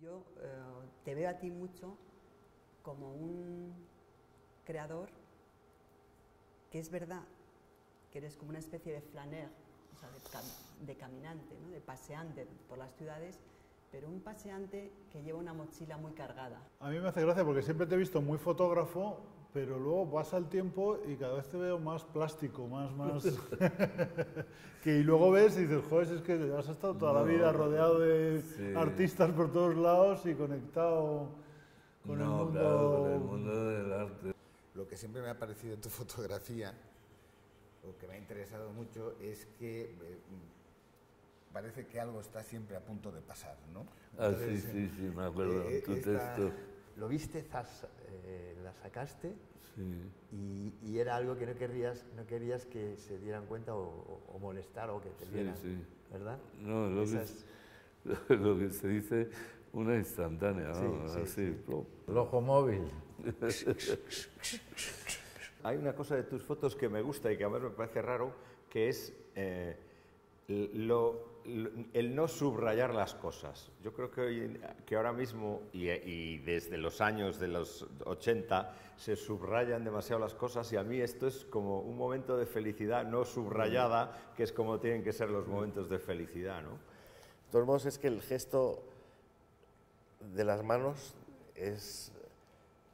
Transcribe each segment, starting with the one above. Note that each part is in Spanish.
Yo eh, te veo a ti mucho como un creador que es verdad que eres como una especie de flaner, o sea, de, cam- de caminante, ¿no? de paseante por las ciudades, pero un paseante que lleva una mochila muy cargada. A mí me hace gracia porque siempre te he visto muy fotógrafo, pero luego pasa el tiempo y cada vez te veo más plástico, más, más... que y luego ves y dices, joder, es que has estado toda la vida rodeado de Sí. artistas por todos lados y conectado con el mundo... claro, con el mundo del arte. Lo que siempre me ha parecido en tu fotografía, o que me ha interesado mucho, es que eh, parece que algo está siempre a punto de pasar, ¿no? Ah, sí, sí, sí, me acuerdo, eh, tu esta- texto. Lo viste, zas, eh, la sacaste Sí. y, y era algo que no querías, no querías que se dieran cuenta o, o- o molestar o que te Sí, vieran, sí. ¿verdad? No, lo que, Esas- lo que se dice una instantánea, sí, así. El ojo móvil. Hay una cosa de tus fotos que me gusta y que a mí me parece raro, que es eh, lo- el no subrayar las cosas. Yo creo que, ahora mismo y, y desde los años de los 80 se subrayan demasiado las cosas y a mí esto es como un momento de felicidad no subrayada, que es como tienen que ser los momentos de felicidad, ¿no? De todos modos, es que el gesto de las manos es,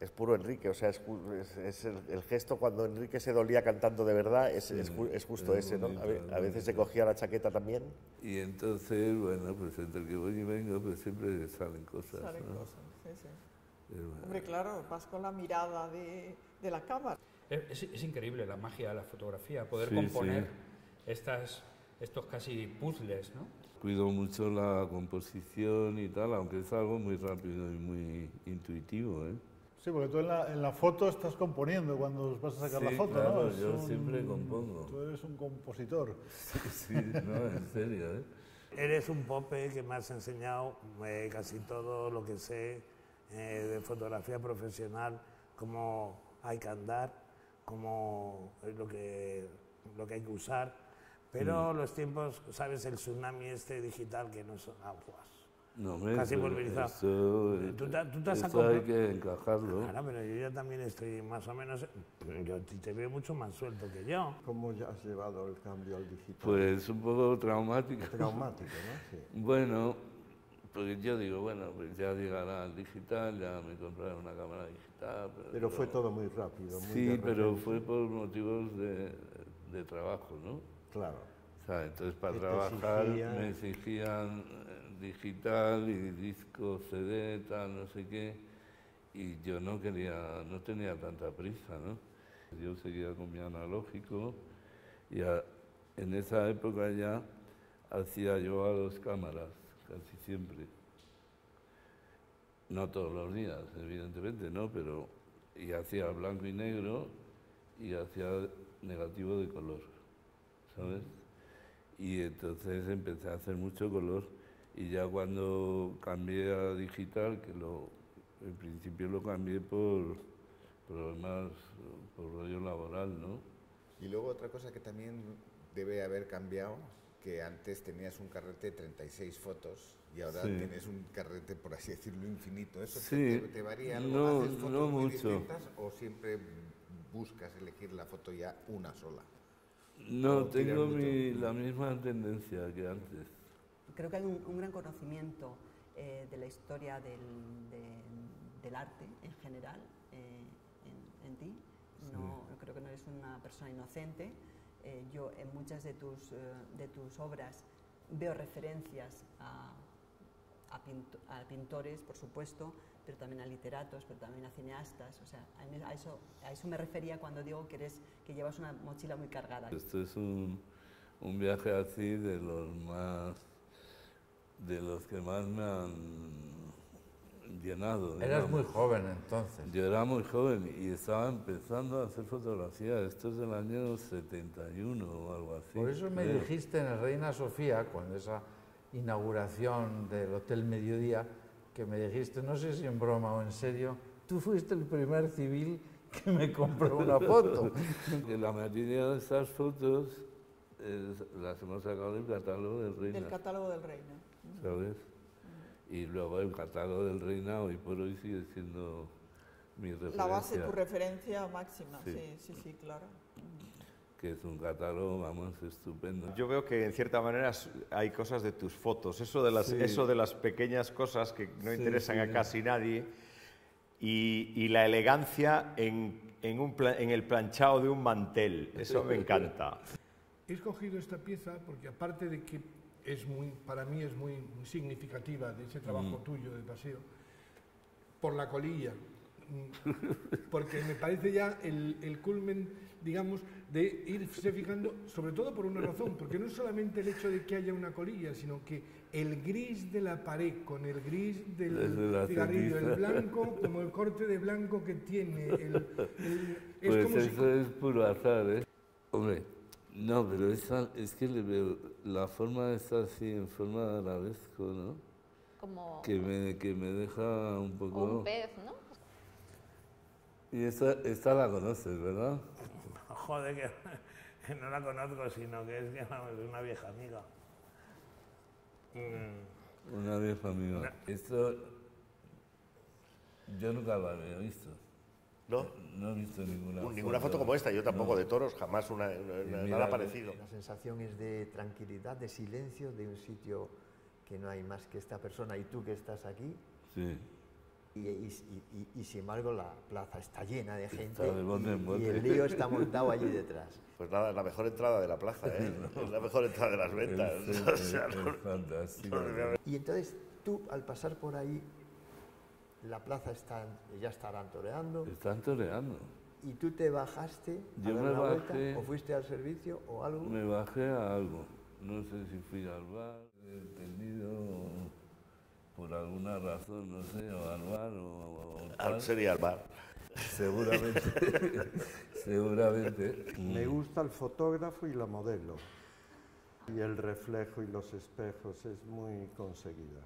es puro Enrique, o sea, es, es- es el, el gesto cuando Enrique se dolía cantando de verdad, es, es ju- es justo es ese, ¿no? A, bonito, veces se cogía la chaqueta también. Y entonces, bueno, pues entre que voy y vengo, pues siempre salen cosas. Salen ¿no? cosas, sí, sí. Pero bueno. Hombre, claro, vas con la mirada de, de la cámara. Es, es increíble la magia de la fotografía, poder Sí, componer sí. estas, estos casi puzzles, ¿no? Cuido mucho la composición y tal, aunque es algo muy rápido y muy intuitivo, ¿eh? Sí, porque tú en la, en la foto estás componiendo cuando vas a sacar Sí, la foto, claro, ¿no? Es yo siempre compongo. Tú eres un compositor. Sí, no, en serio, ¿eh? Eres un pope que me has enseñado eh, casi todo lo que sé eh, de fotografía profesional, cómo hay que andar, cómo es lo que, lo que hay que usar. Pero los tiempos, sabes, el tsunami este digital que no son aguas. No, hombre, Casi pulverizado. Eso, Tú te- tú te has eso hay que encajarlo. Claro, pero yo ya también estoy más o menos. Yo a ti te veo mucho más suelto que yo. ¿Cómo ya has llevado el cambio al digital? Pues un poco traumático. Traumático, ¿no? Sí. Bueno, porque yo digo, bueno, pues ya llegará el digital, ya me compraré una cámara digital. Pero fue todo muy rápido. Muy Sí, pero fue por motivos de, de trabajo, ¿no? Claro. O sea, entonces para te trabajar exigían- me exigían eh, digital y disco CD, tal, no sé qué, y yo no quería, no tenía tanta prisa, ¿no? Yo seguía con mi analógico y a- en esa época ya hacía yo dos cámaras, casi siempre. No todos los días, evidentemente, ¿no? Pero y hacía blanco y negro y hacía negativo de color, ¿sabes? Y entonces empecé a hacer mucho color y ya cuando cambié a digital, que lo, en principio lo cambié por problemas, por rollo laboral, ¿no? Y luego otra cosa que también debe haber cambiado, que antes tenías un carrete de 36 fotos y ahora Sí. tienes un carrete, por así decirlo, infinito. ¿Eso Sí. te, te varía algo? No, ¿Haces fotos no muy mucho. distintas o siempre buscas elegir la foto ya una sola? No, tengo mi- la misma tendencia que antes. Creo que hay un, un gran conocimiento eh, de la historia del, de- del arte en general eh, en, en ti. No, creo que no eres una persona inocente. Eh, yo en muchas de tus, de tus obras veo referencias a, a pinto- a pintores, por supuesto, pero también a literatos, pero también a cineastas. O sea, a eso, a eso me refería cuando digo que, eres, que llevas una mochila muy cargada. Esto es un, un viaje así de los más, de los que más me han llenado. Eras digamos. muy joven entonces. Yo era muy joven y estaba empezando a hacer fotografía. Esto es del año 71 o algo así. Por eso me creo. dijiste en el Reina Sofía, cuando esa inauguración del Hotel Mediodía, que me dijiste, no sé si en broma o en serio, tú fuiste el primer civil que me compró una foto. La mayoría de estas fotos es- las hemos sacado del catálogo del Reina. Del catálogo del reino. ¿sabes? Y luego el catálogo del Reina hoy por hoy sigue siendo mi referencia. La base, tu referencia máxima, Sí. sí, sí, sí, claro. Que es un catálogo, vamos, estupendo. Yo veo que en cierta manera hay cosas de tus fotos, eso de las, Sí. eso de las pequeñas cosas que no Sí, interesan sí. a casi nadie y, y la elegancia en, en un en el planchado de un mantel, eso me encanta. He escogido esta pieza porque aparte de que es muy, para mí es muy, muy significativa de ese trabajo Mm. tuyo de paseo, por la colilla, porque me parece ya el, el culmen, digamos, de irse fijando, sobre todo por una razón, porque no es solamente el hecho de que haya una colilla, sino que el gris de la pared con el gris del cigarrillo, el blanco, como el corte de blanco que tiene, el, el- es Pues como si eso es puro azar, ¿eh? Hombre, no, pero esa- es que le veo la forma está así, en forma de arabesco, ¿no? Como Que me, que me deja un poco... un pez, ¿no? Y esta, esta la conoces, ¿verdad? Joder, que, que no la conozco, sino que es, que, es una vieja amiga. Mm, Una vieja amiga. Esto yo nunca lo había visto. ¿No? No he visto ninguna Ninguna foto como esta, yo tampoco, No. de toros, jamás una, una- Y nada mira, parecido. La sensación es de tranquilidad, de silencio, de un sitio que no hay más que esta persona y tú que estás aquí. Sí. Y, y- y- y sin embargo la plaza está llena de gente de bote en y- bote. y, el lío está montado allí detrás. Pues nada, la mejor entrada de la plaza, ¿eh? Es la mejor entrada de las ventas. Es- O sea, es- no- es. Y entonces tú al pasar por ahí, la plaza está, ya estarán toreando Están toreando. y tú te bajaste a Yo dar me una vuelta o fuiste al servicio o algo. Me bajé a algo. No sé si fui al bar, he entendido por alguna razón, no sé, o al bar o, o Al- tal. sería al bar. Seguramente. Seguramente. Me gusta el fotógrafo y la modelo. Y el reflejo y los espejos es muy conseguida.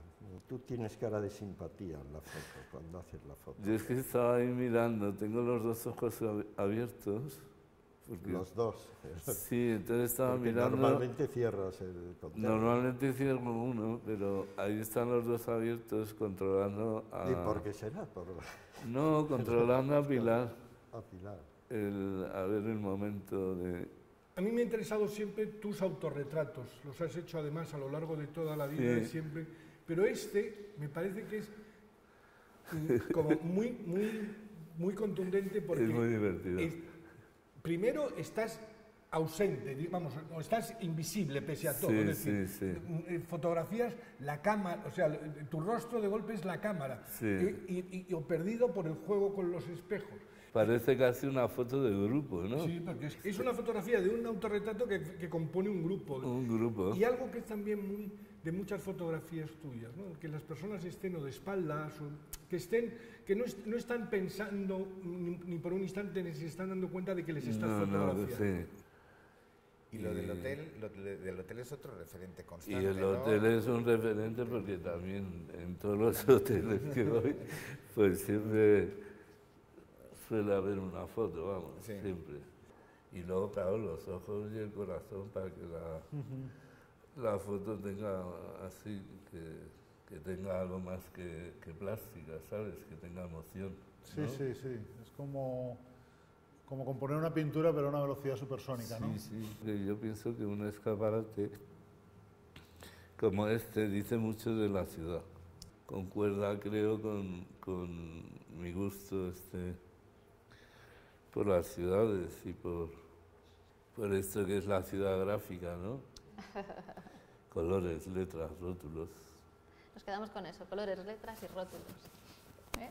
Tú tienes cara de simpatía en la foto, cuando haces la foto. Yo es que estaba ahí mirando, tengo los dos ojos ab- abiertos. porque- Los dos. Sí, entonces estaba Porque mirando. Normalmente cierras el contenedor. Normalmente cierro uno, pero ahí están los dos abiertos controlando a. ¿Y por qué será? Por No, controlando a Pilar. a Pilar. El, a ver el momento de. A mí me ha interesado siempre tus autorretratos, los has hecho además a lo largo de toda la vida, Sí. siempre, pero este me parece que es mm, como muy, muy, muy contundente porque Es muy divertido. es- primero estás ausente, vamos, o estás invisible pese a todo, Sí, es decir, sí, sí. mm, eh, fotografías la cámara, o sea, el- tu rostro de golpe es la cámara, Sí. eh, y, o perdido por el juego con los espejos. Parece casi una foto de grupo, ¿no? Sí, porque es, es una fotografía de un autorretrato que, que compone un grupo. Un grupo. Y algo que es también muy de muchas fotografías tuyas, ¿no? que las personas estén o de espaldas, o que estén, que no, est- no están pensando ni, ni por un instante ni se están dando cuenta de que les estás No, no, fotografiando. sí. Y lo del Y- hotel, lo de- del hotel es otro referente Y constante. el ¿no? hotel es un referente porque también en todos los hoteles que voy, pues siempre suele haber una foto, vamos, Sí. siempre. Y luego, claro, los ojos y el corazón para que la, la foto tenga así, que, que tenga algo más que, que plástica, ¿sabes? Que tenga emoción. Sí, ¿no? sí, sí. Es como, como componer una pintura pero a una velocidad supersónica, ¿no? Sí, sí. Yo pienso que un escaparate como este dice mucho de la ciudad. Concuerda, creo, con, con mi gusto este, por las ciudades y por, por esto que es la ciudad gráfica, ¿no? Colores, letras, rótulos. Nos quedamos con eso, colores, letras y rótulos. ¿Eh?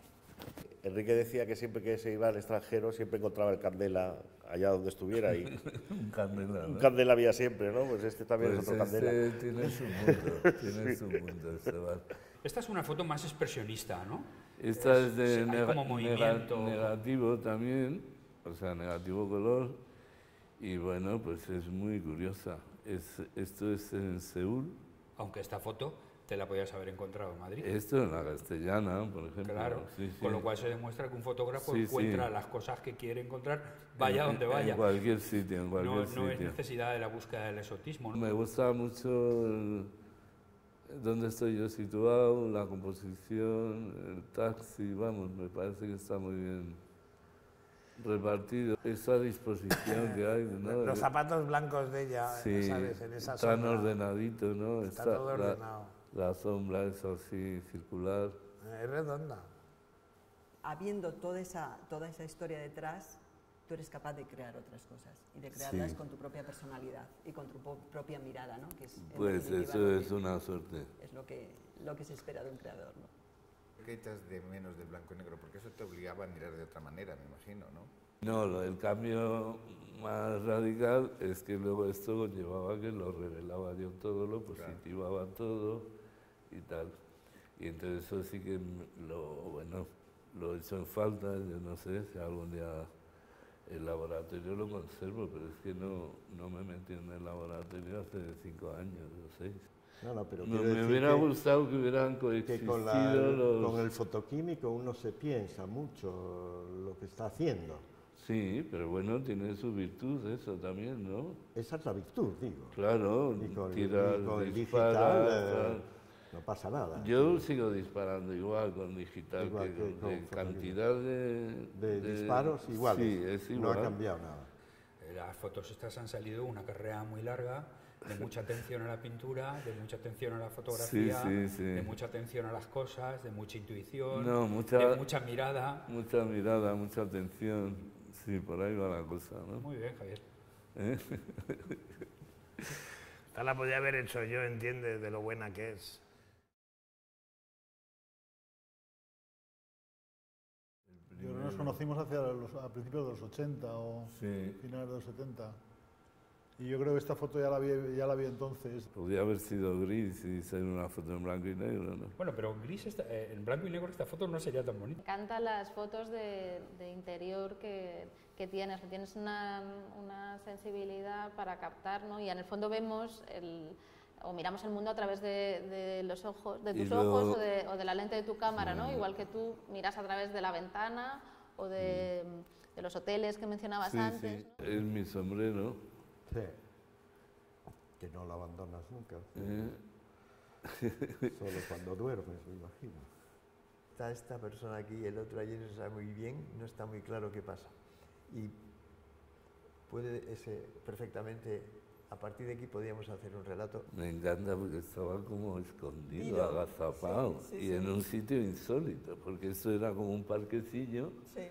Enrique decía que siempre que se iba al extranjero siempre encontraba el candela allá donde estuviera y Un candela, un ¿no? candela había siempre, ¿no? Pues este también Pues es otro este candela. tiene su mundo, tiene su mundo, Esteban. Esta es una foto más expresionista, ¿no? Esta es de Sí, como movimiento. negativo también, o sea, negativo color. Y bueno, pues es muy curiosa. Es, esto es en Seúl, Aunque esta foto te la podías haber encontrado en Madrid. esto en la castellana, por ejemplo. Claro, Sí, sí. con lo cual se demuestra que un fotógrafo Sí, encuentra las cosas que quiere encontrar, vaya En- donde en vaya. cualquier sitio, en cualquier No, no es sitio. necesidad de la búsqueda del exotismo. ¿no? Me gusta mucho el, dónde estoy yo situado, la composición, el taxi, vamos, me parece que está muy bien repartido. Esa disposición que hay, ¿no? Los zapatos blancos de ella, Sí, ¿sabes? En esa tan sombra. ordenadito, ¿no? Está todo la- ordenado. La, sombra es así, circular. Es redonda. Habiendo toda esa, toda esa historia detrás, tú eres capaz de crear otras cosas y de crearlas Sí. con tu propia personalidad y con tu propia mirada, ¿no? Que es, Pues eso es una suerte. Es lo que, lo que se espera de un creador, ¿no? ¿Qué echas de menos de blanco y negro? Porque eso te obligaba a mirar de otra manera, me imagino, ¿no? No, el cambio más radical es que luego esto conllevaba que lo revelaba yo todo, lo positivaba todo y tal. Y entonces eso sí que lo, bueno, lo he hecho en falta, yo no sé si algún día el laboratorio lo conservo, pero es que no, no me metí en el laboratorio hace cinco años o seis. No, no, pero No, me decir hubiera que- gustado que hubieran que coexistido con, la- los... con el fotoquímico uno se piensa mucho lo que está haciendo. Sí, pero bueno, tiene su virtud eso también, ¿no? Esa es la virtud, digo. Claro, Y con, tiras, y con el digital eh, no pasa nada. Yo sigo disparando igual con digital, Igual que, que con- con de cantidad de, De disparos iguales. Sí, es No igual. ha cambiado nada. Las fotos estas han salido una carrera muy larga, de mucha atención a la pintura, de mucha atención a la fotografía, sí, sí. de mucha atención a las cosas, de mucha intuición, No, mucha, de mucha mirada. Mucha mirada, mucha atención. Sí, por ahí va la cosa, ¿no? Muy bien, Javier. ¿Eh? Esta la podía haber hecho yo, entiendes, de lo buena que es. Yo creo que nos conocimos hacia los, a principios de los 80 o Sí. finales de los 70. Y yo creo que esta foto ya la vi, ya la vi entonces. Podría haber sido gris y ser una foto en blanco y negro, ¿no? Bueno, pero gris está- eh, en blanco y negro esta foto no sería tan bonita. Me encantan las fotos de, de interior que, que tienes, que tienes una, una sensibilidad para captar, ¿no? Y en el fondo vemos el, o miramos el mundo a través de, de los ojos, de tus luego- ojos o de, o de la lente de tu cámara, ¿no? Sí. Igual que tú miras a través de la ventana o de, de los hoteles que mencionabas Sí, antes. sí. Es mi sombrero. Sí. Que no lo abandonas nunca. ¿eh? Solo cuando duermes, me imagino. Está esta persona aquí, el otro allí no se sabe muy bien, no está muy claro qué pasa. Y puede ese perfectamente, a partir de aquí podríamos hacer un relato. Me encanta porque estaba como escondido, Ido. agazapado Sí, sí, y sí. en un sitio insólito, porque esto era como un parquecillo Sí.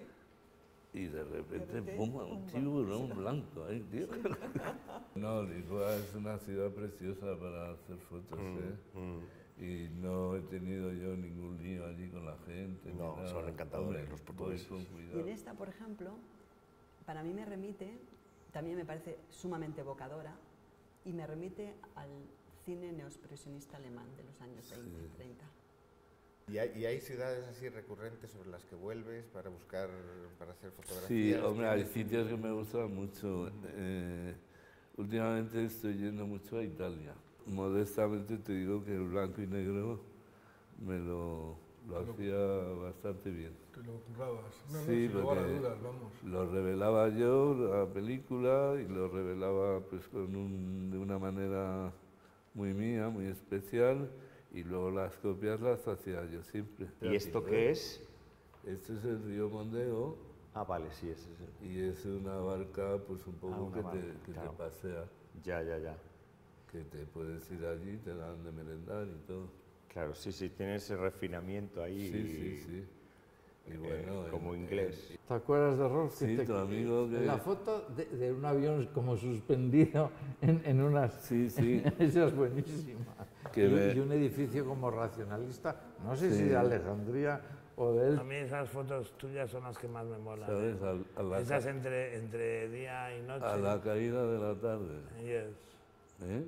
Y de repente, pum, un tiburón blanco ahí, tío. No, Lisboa es una ciudad preciosa para hacer fotos, Mm, ¿eh? Y no he tenido yo ningún lío allí con la gente. ni No, nada. son encantadores Hombre, los portugueses. con Y en esta, por ejemplo, para mí me remite, también me parece sumamente evocadora, y me remite al cine neoexpresionista alemán de los años 20, 30. ¿Y hay, y hay ciudades así recurrentes sobre las que vuelves para buscar, para hacer fotografías? Sí, hombre, hay ¿Tienes- sitios que me gustan mucho. Eh, últimamente estoy yendo mucho a Italia. Modestamente te digo que el blanco y negro me lo, lo hacía bastante bien. Te lo currabas. No, no, Sí, porque dudas, vamos. lo revelaba yo, la película, y lo revelaba pues con un- de una manera muy mía, muy especial, y luego las copias las hacía yo siempre. ¿Y esto qué es? Este es el río Mondego. Ah, vale, sí, ese es el- Y es una barca, pues un poco Ah, que, barca, te, que claro. te pasea. Ya, ya, ya. Que te puedes ir allí, te dan de merendar y todo. Claro, sí, sí, tiene ese refinamiento ahí. Sí, sí, sí. Y eh, bueno, como en- inglés. ¿Te acuerdas de Rolf? Sí, te- tu amigo que- La foto de, de un avión como suspendido en, en unas... Sí, sí. Esa es buenísima. Que y, un edificio como racionalista, no sé si de Alejandría o de él. A mí esas fotos tuyas son las que más me molan. ¿Sabes? ¿eh? Al- a la Esas ca- entre, entre día y noche. A la caída de la tarde. Yes. ¿Eh?